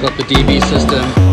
got the DB system.